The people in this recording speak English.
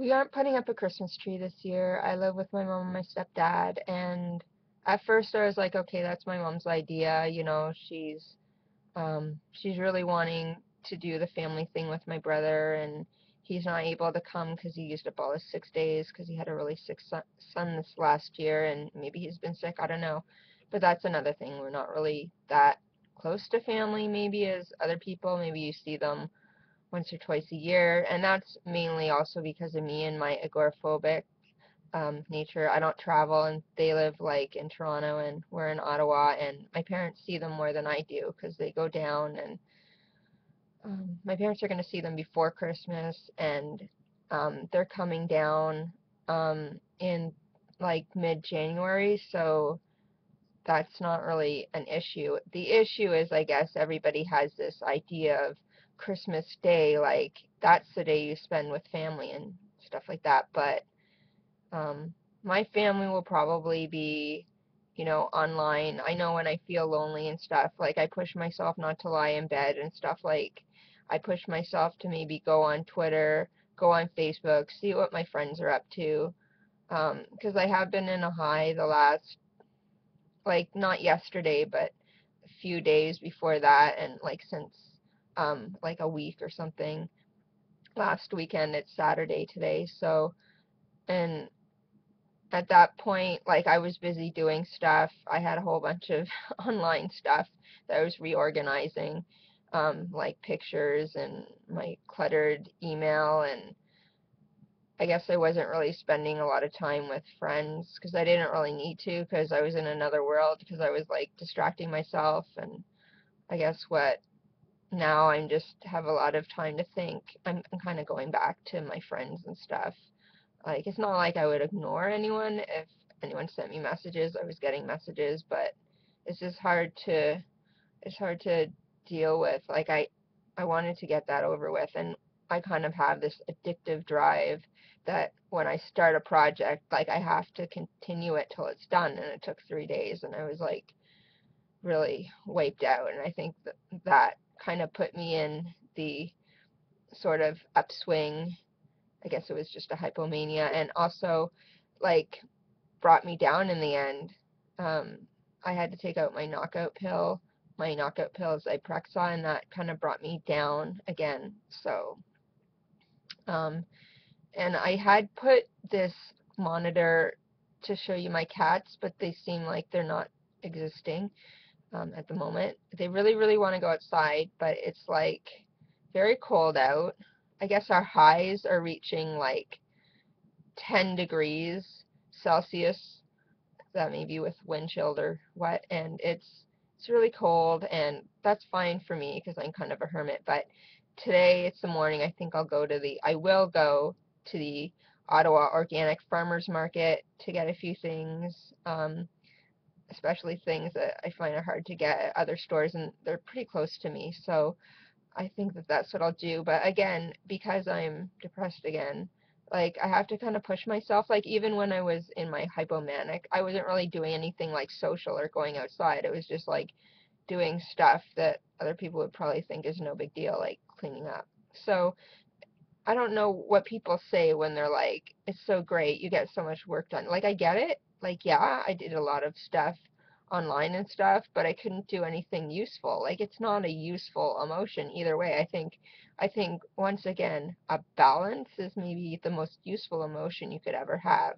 We aren't putting up a Christmas tree this year. I live with my mom and my stepdad, and at first I was like, okay, that's my mom's idea. You know, she's um, she's really wanting to do the family thing with my brother, and he's not able to come because he used up all his six days because he had a really sick son, son this last year, and maybe he's been sick. I don't know, but that's another thing. We're not really that close to family, maybe as other people. Maybe you see them once or twice a year, and that's mainly also because of me and my agoraphobic um, nature. I don't travel, and they live like in Toronto, and we're in Ottawa, and my parents see them more than I do because they go down, and um, my parents are going to see them before Christmas, and um, they're coming down um, in like mid-January, so that's not really an issue. The issue is, I guess, everybody has this idea of Christmas Day, like that's the day you spend with family and stuff like that. But um, my family will probably be, you know, online. I know when I feel lonely and stuff, like I push myself not to lie in bed and stuff. Like I push myself to maybe go on Twitter, go on Facebook, see what my friends are up to. Because um, I have been in a high the last, like not yesterday, but a few days before that, and like since um, like a week or something. Last weekend, it's Saturday today, so, and at that point, like I was busy doing stuff. I had a whole bunch of online stuff that I was reorganizing, um, like pictures and my cluttered email. And I guess I wasn't really spending a lot of time with friends because I didn't really need to because I was in another world because I was like distracting myself. And I guess what now I'm just have a lot of time to think. I'm, I'm kind of going back to my friends and stuff. Like it's not like I would ignore anyone if anyone sent me messages. I was getting messages, but it's just hard to it's hard to deal with. Like I I wanted to get that over with and I kind of have this addictive drive that when I start a project, like I have to continue it till it's done and it took 3 days and I was like really wiped out and I think that that kind of put me in the sort of upswing. I guess it was just a hypomania, and also like brought me down in the end. Um, I had to take out my knockout pill. My knockout pill is Zyprexa, and that kind of brought me down again. So, um, and I had put this monitor to show you my cats, but they seem like they're not existing um, at the moment. They really, really want to go outside, but it's like very cold out. I guess our highs are reaching like 10 degrees Celsius. That may be with wind chill or what, and it's it's really cold, and that's fine for me because I'm kind of a hermit. But today it's the morning. I think I'll go to the. I will go to the Ottawa Organic Farmers Market to get a few things. Um, especially things that I find are hard to get at other stores, and they're pretty close to me. So I think that that's what I'll do. But again, because I'm depressed again, like I have to kind of push myself. Like even when I was in my hypomanic, I wasn't really doing anything like social or going outside. It was just like doing stuff that other people would probably think is no big deal, like cleaning up. So I don't know what people say when they're like, it's so great, you get so much work done. Like I get it, like yeah i did a lot of stuff online and stuff but i couldn't do anything useful like it's not a useful emotion either way i think i think once again a balance is maybe the most useful emotion you could ever have